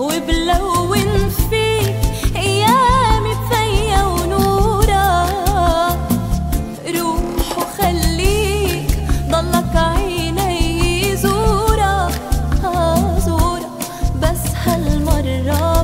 وبلون فيك ايامي بفيا ونورا. روح وخليك ضلك عيني زورا. آه زورا. بس هالمرة